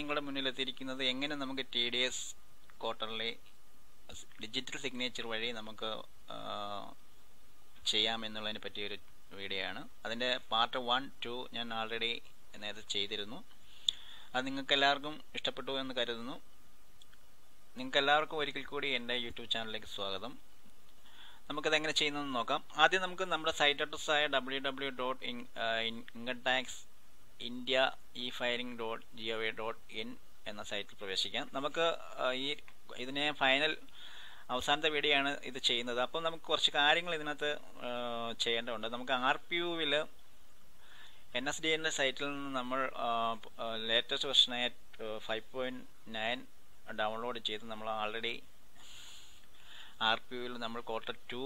നിങ്ങളുടെ മുന്നിൽ എത്തിയിരിക്കുന്നത് എങ്ങനെ നമുക്ക് ടി ഡി എസ് ക്വാർട്ടറിലെ ഡിജിറ്റൽ സിഗ്നേച്ചർ വഴി നമുക്ക് ചെയ്യാമെന്നുള്ളതിനെ പറ്റിയൊരു വീഡിയോ ആണ്. അതിന്റെ പാർട്ട് വൺ ടു ഞാൻ ആൾറെഡി നേരത്തെ ചെയ്തിരുന്നു. അത് നിങ്ങൾക്ക് എല്ലാവർക്കും ഇഷ്ടപ്പെട്ടു എന്ന് കരുതുന്നു. നിങ്ങൾക്ക് എല്ലാവർക്കും ഒരിക്കൽ കൂടി എന്റെ യൂട്യൂബ് ചാനലിലേക്ക് സ്വാഗതം. നമുക്കത് എങ്ങനെ ചെയ്യുന്നതെന്ന് നോക്കാം. ആദ്യം നമുക്ക് നമ്മുടെ site അഡ്രസ്സായ W W dot income tax India e filing dot G O dot in എന്ന സൈറ്റിൽ പ്രവേശിക്കാം. നമുക്ക് ഈ ഇതിനെ ഫൈനൽ അവസാനത്തെ വീഡിയോ ആണ് ഇത് ചെയ്യുന്നത്. അപ്പം നമുക്ക് കുറച്ച് കാര്യങ്ങൾ ഇതിനകത്ത് ചെയ്യേണ്ടതുണ്ട്. നമുക്ക് ആർ പി യുവിൽ എൻ എസ് ഡി എന്റെ സൈറ്റിൽ നിന്ന് നമ്മൾ ലേറ്റസ്റ്റ് വെർഷനായ ഫൈവ് പോയിന്റ് നയൻ ഡൗൺലോഡ് ചെയ്ത് നമ്മൾ ആൾറെഡി ആർ പി യുവിൽ നമ്മൾ quarter two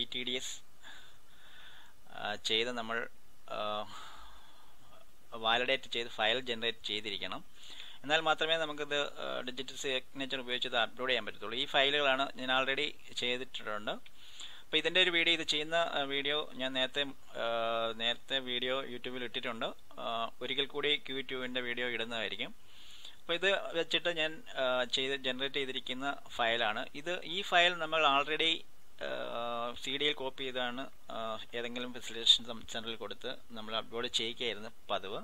e T D S ചെയ്ത് നമ്മൾ വാലിഡേറ്റ് ചെയ്ത് ഫയൽ ജനറേറ്റ് ചെയ്തിരിക്കണം. എന്നാൽ മാത്രമേ നമുക്കിത് ഡിജിറ്റൽ സിഗ്നേച്ചർ ഉപയോഗിച്ച് ഇത് അപ്ലോഡ് ചെയ്യാൻ പറ്റത്തുള്ളൂ. ഈ ഫയലുകളാണ് ഞാൻ ആൾറെഡി ചെയ്തിട്ടുണ്ട്. അപ്പോൾ ഇതിന്റെ ഒരു വീഡിയോ ഇത് ചെയ്യുന്ന വീഡിയോ ഞാൻ നേരത്തെ നേരത്തെ വീഡിയോ യൂട്യൂബിൽ ഇട്ടിട്ടുണ്ട്. ഒരിക്കൽ കൂടി ക്യൂ ട്യൂബിന്റെ വീഡിയോ ഇടുന്നതായിരിക്കും. അപ്പോൾ ഇത് വെച്ചിട്ട് ഞാൻ ചെയ്ത് ജനറേറ്റ് ചെയ്തിരിക്കുന്ന ഫയലാണ് ഇത് ഈ ഫയൽ നമ്മൾ ആൾറെഡി സി ഡിയിൽ കോപ്പി ചെയ്താണ് ഏതെങ്കിലും ഫെസിലിറ്റേഷൻ സെന്ററിൽ കൊടുത്ത് നമ്മൾ അപ്ലോഡ് ചെയ്യുകയായിരുന്നു പതിവ്.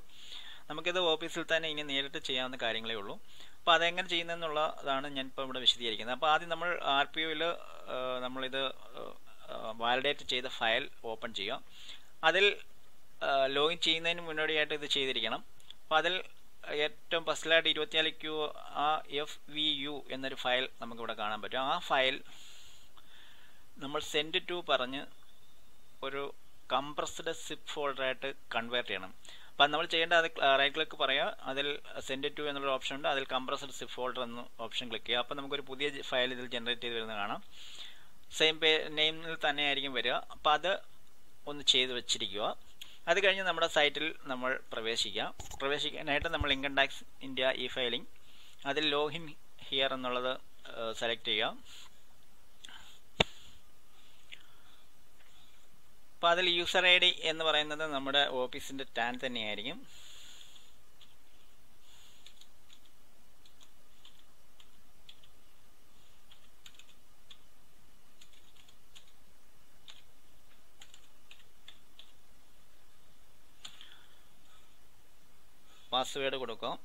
നമുക്കിത് ഓഫീസിൽ തന്നെ ഇനി നേരിട്ട് ചെയ്യാവുന്ന കാര്യങ്ങളേ ഉള്ളൂ. അപ്പോൾ അതെങ്ങനെ ചെയ്യുന്നതെന്നുള്ളതാണ് ഞാൻ ഇവിടെ വിശദീകരിക്കുന്നത്. അപ്പോൾ ആദ്യം നമ്മൾ ആർ പി ഒയിൽ നമ്മളിത് വാലിഡേറ്റ് ചെയ്ത ഫയൽ ഓപ്പൺ ചെയ്യുക അതിൽ ലോഗിൻ ചെയ്യുന്നതിന് മുന്നോടിയായിട്ട് ഇത് ചെയ്തിരിക്കണം. അപ്പോൾ അതിൽ ഏറ്റവും ഫസ്റ്റിലായിട്ട് ഇരുപത്തിനാല് ക്യൂ ആ എഫ് വി യു എന്നൊരു ഫയൽ നമുക്കിവിടെ കാണാൻ പറ്റും. ആ ഫയൽ നമ്മൾ സെൻഡ് ടു പറഞ്ഞ് ഒരു കംപ്രസ്ഡ് സിപ്പ് ഫോൾഡറായിട്ട് കൺവേർട്ട് ചെയ്യണം. അപ്പം നമ്മൾ ചെയ്യേണ്ട അത് റൈറ്റ് ക്ലിക്ക് പറയുക അതിൽ സെൻഡ് ടു എന്നുള്ള ഓപ്ഷൻ ഉണ്ട് അതിൽ കംപ്രസ്ഡ് സിപ്പ് ഫോൾഡർ എന്ന ഓപ്ഷൻ ക്ലിക്ക് ചെയ്യുക. അപ്പം നമുക്കൊരു പുതിയ ഫയൽ ഇതിൽ ജനറേറ്റ് ചെയ്ത് വരുന്നത് കാണാം. സെയിം പേ നെയിമിൽ തന്നെ ആയിരിക്കും വരിക. അപ്പോൾ അത് ഒന്ന് ചെയ്ത് വെച്ചിരിക്കുക. അത് കഴിഞ്ഞ് നമ്മുടെ സൈറ്റിൽ നമ്മൾ പ്രവേശിക്കുക പ്രവേശിക്കാനായിട്ട് നമ്മൾ income tax India e filing അതിൽ ലോഗിൻ ഹിയർ എന്നുള്ളത് സെലക്ട് ചെയ്യുക അപ്പോൾ അതിൽ യൂസർ ഐ ഡി എന്ന് പറയുന്നത് നമ്മുടെ ഓഫീസിന്റെ ടാൻ തന്നെയായിരിക്കും. പാസ്വേഡ് കൊടുക്കാം.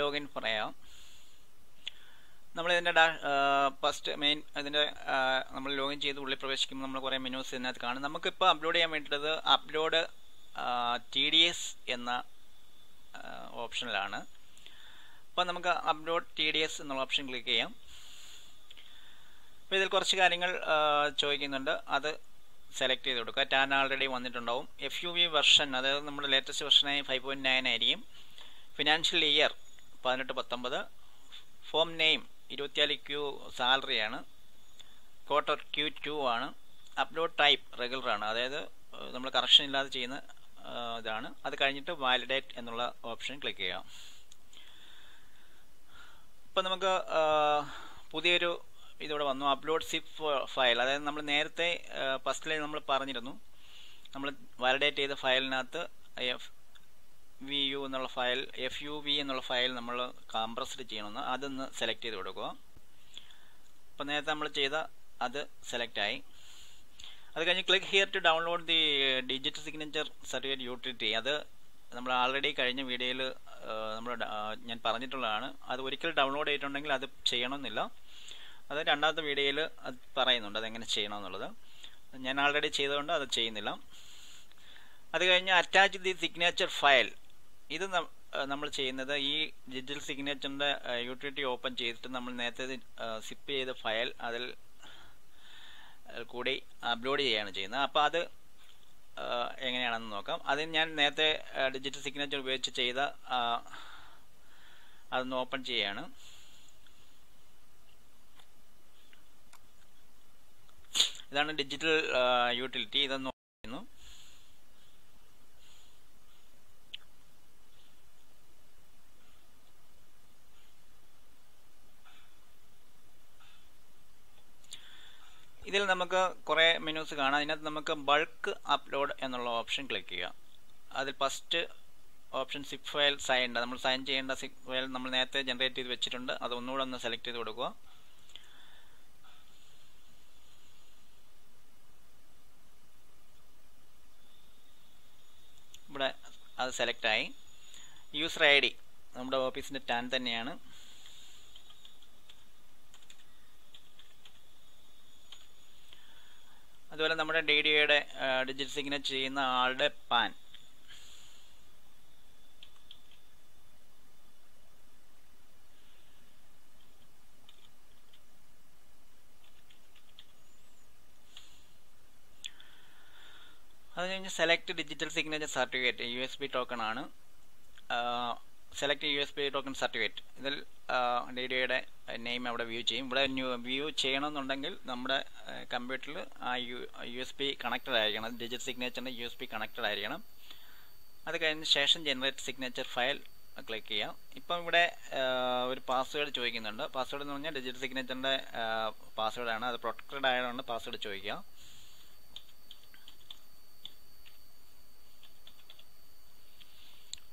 ലോഗിൻ പറയാം. നമ്മൾ ഇതിന്റെ ഡാ ഫസ്റ്റ് മെയിൻ അതിന്റെ നമ്മൾ ലോഗിൻ ചെയ്ത് ഉള്ളിൽ പ്രവേശിക്കുമ്പോൾ നമ്മൾ കുറേ മെനൂസ് ഇതിനകത്ത് കാണും. നമുക്കിപ്പോൾ അപ്ലോഡ് ചെയ്യാൻ വേണ്ടിയിട്ട് അപ്ലോഡ് ടി ഡി എസ് എന്ന ഓപ്ഷനിലാണ് അപ്പോൾ നമുക്ക് അപ്ലോഡ് ടി ഡി എസ് എന്നുള്ള ഓപ്ഷൻ ക്ലിക്ക് ചെയ്യാം. അപ്പോൾ ഇതിൽ കുറച്ച് കാര്യങ്ങൾ ചോദിക്കുന്നുണ്ട്. അത് സെലക്ട് ചെയ്ത് കൊടുക്കുക. ടാൻ ആൾറെഡി വന്നിട്ടുണ്ടാവും. എഫ് യു വി വെർഷൻ അതായത് നമ്മുടെ ലേറ്റസ്റ്റ് വെർഷനായി ഫൈവ് പോയിന്റ് നയൻ ആയിരിക്കും. ഫിനാൻഷ്യൽ ഇയർ പതിനെട്ട് പത്തൊമ്പത്. ഫോം നെയിം ഇരുപത്തിനാല് ക്യൂ സാലറിയാണ്. ക്വാർട്ടർ ക്യൂ ടു ആണ്. അപ്ലോഡ് ടൈപ്പ് റെഗുലർ ആണ്. അതായത് നമ്മൾ കറക്ഷൻ ഇല്ലാതെ ചെയ്യുന്ന ഇതാണ്. അത് കഴിഞ്ഞിട്ട് വാലിഡേറ്റ് എന്നുള്ള ഓപ്ഷൻ ക്ലിക്ക് ചെയ്യാം. ഇപ്പം നമുക്ക് പുതിയൊരു ഇതിവിടെ വന്നു. Upload zip file. അതായത് നമ്മൾ നേരത്തെ ഫസ്റ്റിൽ നമ്മൾ പറഞ്ഞിരുന്നു. നമ്മൾ വാലിഡേറ്റ് ചെയ്ത ഫയലിനകത്ത് വി യു എന്നുള്ള ഫയൽ എഫ് യു വി എന്നുള്ള ഫയൽ നമ്മൾ കംപ്രസ്ഡ് ചെയ്യണമെന്ന് അതൊന്ന് സെലക്ട് ചെയ്ത് കൊടുക്കുക. അപ്പോൾ നേരത്തെ നമ്മൾ ചെയ്ത അത് സെലക്ട് ആയി. അത് കഴിഞ്ഞ് click here to download the digital signature certificate utility അത് നമ്മൾ ആൾറെഡി കഴിഞ്ഞ വീഡിയോയിൽ നമ്മൾ ഞാൻ പറഞ്ഞിട്ടുള്ളതാണ്. അത് ഒരിക്കൽ ഡൗൺലോഡ് ചെയ്തിട്ടുണ്ടെങ്കിൽ അത് ചെയ്യണമെന്നില്ല. അത് രണ്ടാമത്തെ വീഡിയോയിൽ അത് പറയുന്നുണ്ട് അതെങ്ങനെ ചെയ്യണമെന്നുള്ളത്. ഞാൻ ആൾറെഡി ചെയ്തുകൊണ്ട് അത് ചെയ്യുന്നില്ല. അത് കഴിഞ്ഞ് അറ്റാച്ച് ദി സിഗ്നേച്ചർ ഫയൽ ഇത് നമ്മൾ ചെയ്യുന്നത് ഈ ഡിജിറ്റൽ സിഗ്നേച്ചറിന്റെ യൂട്ടിലിറ്റി ഓപ്പൺ ചെയ്തിട്ട് നമ്മൾ നേരത്തെ സിപ്പ് ചെയ്ത ഫയൽ അതിൽ കൂടി അപ്ലോഡ് ചെയ്യുകയാണ് ചെയ്യുന്നത്. അപ്പോൾ അത് എങ്ങനെയാണെന്ന് നോക്കാം. അതിന് ഞാൻ നേരത്തെ ഡിജിറ്റൽ സിഗ്നേച്ചർ ഉപയോഗിച്ച് ചെയ്ത അതൊന്ന് ഓപ്പൺ ചെയ്യുകയാണ്. ഇതാണ് ഡിജിറ്റൽ യൂട്ടിലിറ്റി ഇതെന്ന് പറയുന്നു ഇതിൽ നമുക്ക് കുറേ മെനൂസ് കാണാം. അതിനകത്ത് നമുക്ക് ബൾക്ക് അപ്ലോഡ് എന്നുള്ള ഓപ്ഷൻ ക്ലിക്ക് ചെയ്യുക അതിൽ first option zip file sign നമ്മൾ സൈൻ ചെയ്യേണ്ട സിപ്പ് ഫയൽ നമ്മൾ നേരത്തെ ജനറേറ്റ് ചെയ്ത് വെച്ചിട്ടുണ്ട്. അത് ഒന്നുകൂടെ ഒന്ന് സെലക്ട് ചെയ്ത് കൊടുക്കുക. ഇവിടെ അത് സെലക്ട് ആയി. യൂസർ ഐ ഡി നമ്മുടെ ഓഫീസിന്റെ ടാൻ തന്നെയാണ്. അതുപോലെ നമ്മുടെ ഡി ഡി എയുടെ ഡിജിറ്റൽ സിഗ്നേച്ചർ ചെയ്യുന്ന ആളുടെ പാൻ. അത് കഴിഞ്ഞ് select digital signature certificate U S B token ആണ്. Select U S B token certificate ഇതിൽ ഡി ഡിയുടെ നെയിം അവിടെ വ്യൂ ചെയ്യും. ഇവിടെ വ്യൂ ചെയ്യണമെന്നുണ്ടെങ്കിൽ നമ്മുടെ കമ്പ്യൂട്ടറിൽ ആ U U S B connected ആയിരിക്കണം. ഡിജിറ്റൽ സിഗ്നേച്ചറിന്റെ യു എസ് ബി കണക്റ്റഡ് ആയിരിക്കണം. അത് കഴിഞ്ഞ ശേഷം ജനറേറ്റ് സിഗ്നേച്ചർ ഫയൽ ക്ലിക്ക് ചെയ്യാം. ഇപ്പം ഇവിടെ ഒരു പാസ്വേഡ് ചോദിക്കുന്നുണ്ട്. പാസ്വേഡ് എന്ന് പറഞ്ഞാൽ ഡിജിറ്റൽ സിഗ്നേച്ചറിന്റെ പാസ്വേഡാണ് അത് പ്രൊട്ടക്റ്റഡ് ആയതുകൊണ്ട് പാസ്വേഡ് ചോദിക്കുക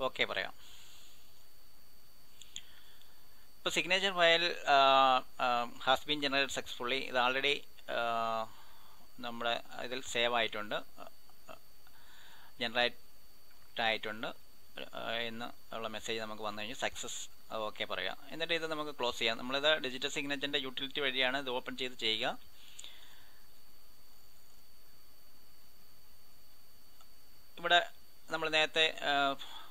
ഓക്കെ പറയാം. ഇപ്പോൾ signature file has been generate successfully ഇത് ആൾറെഡി നമ്മുടെ ഇതിൽ സേവ് ആയിട്ടുണ്ട്. ജനറേറ്റ് ആയിട്ടുണ്ട്. എന്ന് ഉള്ള മെസ്സേജ് നമുക്ക് വന്നു കഴിഞ്ഞാൽ സക്സസ് ഓക്കെ പറയാം എന്നിട്ട് ഇത് നമുക്ക് ക്ലോസ് ചെയ്യാം. നമ്മളിത് ഡിജിറ്റൽ സിഗ്നേച്ചറിന്റെ യൂട്ടിലിറ്റി വഴിയാണ് ഇത് ഓപ്പൺ ചെയ്ത് ചെയ്യുക. ഇവിടെ നമ്മൾ നേരത്തെ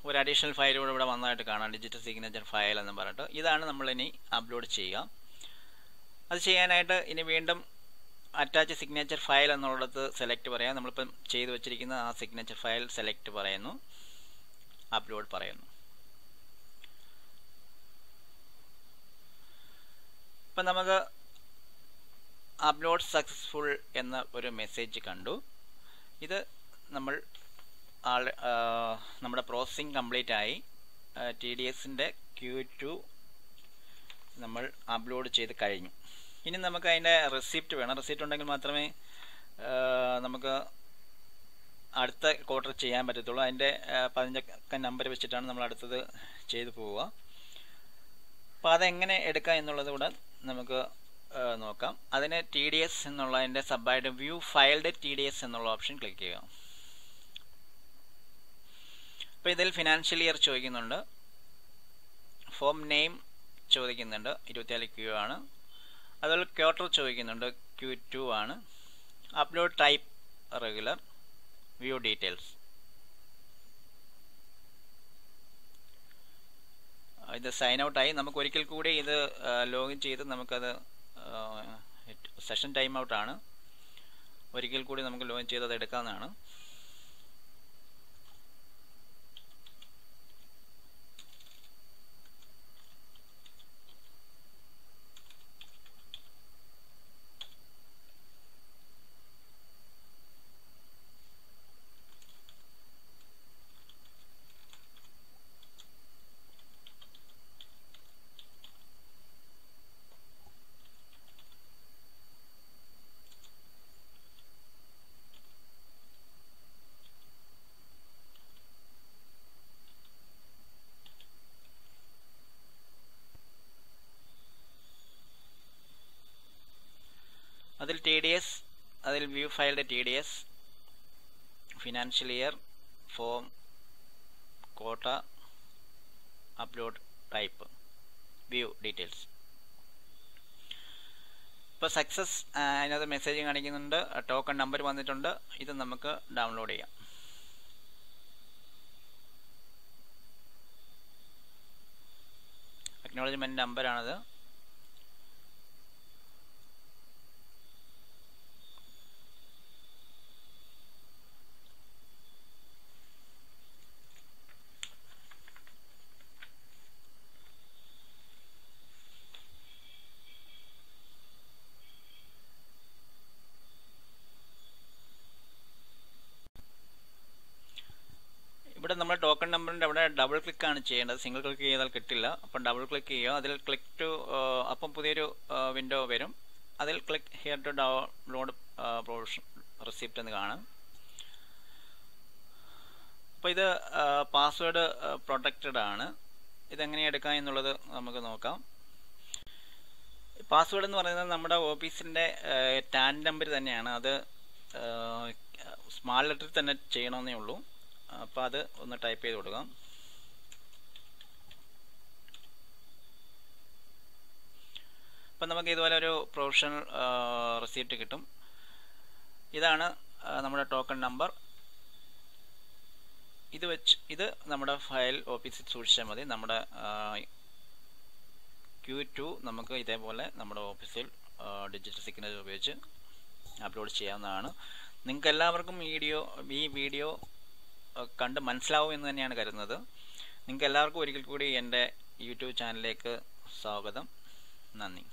ഒരു അഡീഷണൽ ഫയൽ കൂടെ ഇവിടെ വന്നതായിട്ട് കാണാം. ഡിജിറ്റൽ സിഗ്നേച്ചർ ഫയൽ എന്ന് പറഞ്ഞിട്ട്. ഇതാണ് നമ്മൾ ഇനി അപ്ലോഡ് ചെയ്യുക. അത് ചെയ്യാനായിട്ട് ഇനി വീണ്ടും അറ്റാച്ച് സിഗ്നേച്ചർ ഫയൽ എന്നുള്ളത് സെലക്ട് പറയാം. നമ്മളിപ്പം ചെയ്തു വെച്ചിരിക്കുന്ന ആ സിഗ്നേച്ചർ ഫയൽ സെലക്ട് പറയുന്നു. അപ്ലോഡ് പറയുന്നു. ഇപ്പം നമുക്ക് അപ്ലോഡ് സക്സസ്ഫുൾ എന്ന ഒരു മെസ്സേജ് കണ്ടു. ഇത് നമ്മൾ നമ്മുടെ പ്രോസസ്സിങ് കംപ്ലീറ്റ് ആയി. ടി ഡി എസിന്റെ ക്യൂ ടു നമ്മൾ അപ്ലോഡ് ചെയ്ത് കഴിഞ്ഞു. ഇനി നമുക്ക് അതിന്റെ റെസിപ്റ്റ് വേണം. റെസിപ്റ്റ് ഉണ്ടെങ്കിൽ മാത്രമേ നമുക്ക് അടുത്ത ക്വാർട്ടർ ചെയ്യാൻ പറ്റത്തുള്ളൂ. അതിന്റെ പതിനഞ്ചക്ക നമ്പർ വെച്ചിട്ടാണ് നമ്മൾ അടുത്തത് ചെയ്തു പോവുക. അപ്പോൾ അതെങ്ങനെ എടുക്കാം എന്നുള്ളത് കൂടെ നമുക്ക് നോക്കാം. അതിന് ടി ഡി എസ് എന്നുള്ളതിന്റെ സബായിട്ട് view filed T D S എന്നുള്ള ഓപ്ഷൻ ക്ലിക്ക് ചെയ്യുക. അപ്പോൾ ഇതിൽ ഫിനാൻഷ്യൽ ഇയർ ചോദിക്കുന്നുണ്ട്. ഫോം നെയിം ചോദിക്കുന്നുണ്ട്. ഇരുപത്തിനാല് ക്യൂ ആണ്. അതുപോലെ ക്വാർട്ടർ ചോദിക്കുന്നുണ്ട്. ക്യൂ ടു ആണ്. Upload type regular view details ഇത് സൈൻ ആയി. നമുക്ക് ഒരിക്കൽ കൂടി ഇത് ലോഗിൻ ചെയ്ത് നമുക്കത് സെഷൻ ടൈം ഔട്ട് ആണ്. ഒരിക്കൽ കൂടി നമുക്ക് ലോഗിൻ ചെയ്ത് അത് എടുക്കാവുന്നതാണ് അതിൽ ടി ഡി എസ് അതിൽ വ്യൂ ഫയലിന്റെ T D S financial year form കോട്ട അപ്ലോഡ് ടൈപ്പ് വ്യൂ ഡീറ്റെയിൽസ് ഇപ്പോൾ സക്സസ് അതിനകത്ത് മെസ്സേജ് കാണിക്കുന്നുണ്ട്. ടോക്കൺ നമ്പർ വന്നിട്ടുണ്ട്. ഇത് നമുക്ക് ഡൗൺലോഡ് ചെയ്യാം. അക്നോളജ്മെന്റ് നമ്പറാണത് ഡബിൾ ക്ലിക്കാണ് ചെയ്യേണ്ടത്. സിംഗിൾ ക്ലിക്ക് ചെയ്താൽ കിട്ടില്ല. അപ്പം ഡബിൾ ക്ലിക്ക് ചെയ്യുക. അതിൽ ക്ലിക്ക് ടു അപ്പം പുതിയൊരു വിൻഡോ വരും. അതിൽ click here to download provision receipt എന്ന് കാണാം. അപ്പോൾ ഇത് പാസ്വേഡ് പ്രൊട്ടക്റ്റഡ് ആണ്. ഇതെങ്ങനെ എടുക്കാം എന്നുള്ളത് നമുക്ക് നോക്കാം. പാസ്വേഡ് എന്ന് പറയുന്നത് നമ്മുടെ ഓഫീസിന്റെ ടാൻ നമ്പർ തന്നെയാണ്. അത് സ്മാൾ ലെറ്ററിൽ തന്നെ ചെയ്യണമെന്നേ ഉള്ളൂ. അപ്പോൾ അത് ഒന്ന് ടൈപ്പ് ചെയ്ത് കൊടുക്കാം. അപ്പം നമുക്ക് ഇതുപോലെ ഒരു പ്രൊഫഷണൽ റെസിപ്റ്റ് കിട്ടും. ഇതാണ് നമ്മുടെ ടോക്കൺ നമ്പർ ഇത് വെച്ച് ഇത് നമ്മുടെ ഫയൽ ഓഫീസിൽ സൂക്ഷിച്ചാൽ മതി. നമ്മുടെ ക്യൂ ടു നമുക്ക് ഇതേപോലെ നമ്മുടെ ഓഫീസിൽ ഡിജിറ്റൽ സിഗ്നേച്ചർ ഉപയോഗിച്ച് അപ്ലോഡ് ചെയ്യാവുന്നതാണ്. നിങ്ങൾക്ക് എല്ലാവർക്കും വീഡിയോ ഈ വീഡിയോ കണ്ട് മനസ്സിലാവും എന്ന് തന്നെയാണ് കരുതുന്നത്. നിങ്ങൾക്ക് എല്ലാവർക്കും ഒരിക്കൽ കൂടി എന്റെ യൂട്യൂബ് ചാനലിലേക്ക് സ്വാഗതം. നന്ദി.